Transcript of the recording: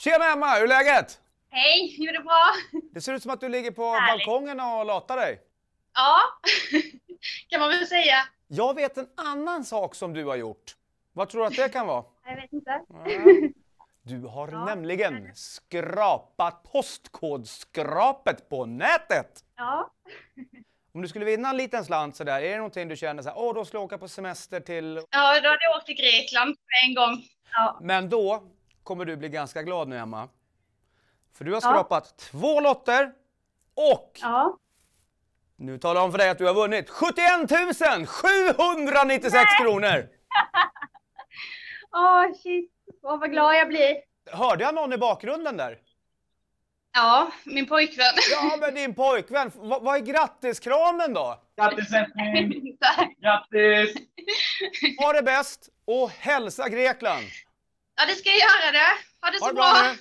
Tjena Emma, hur är läget? Hej, det är bra. Det ser ut som att du ligger på Härligt. balkongen och latar dig. Ja, kan man väl säga. Jag vet en annan sak som du har gjort. Vad tror du att det kan vara? Jag vet inte. Du har Ja. nämligen skrapat postkodskrapet på nätet. Ja. Om du skulle vinna en liten slant sådär, är det någonting du känner så här, åh då skulle jag åka på semester till... Ja, då hade jag åkt till Grekland en gång. Ja. Men då kommer du bli ganska glad nu Emma. För du har Ja. skrapat två lotter och Ja. nu talar jag om för dig att du har vunnit 71 796 kronor! Åh, shit. Åh, vad glad jag blir. Hörde jag någon i bakgrunden där? Ja, min pojkvän. Ja, men din pojkvän. V- vad är grattiskramen då? Grattis. Grattis! Ha det bäst och hälsa Grekland! Ja, det ska jag göra det. Ha det så Ha det bra. bra!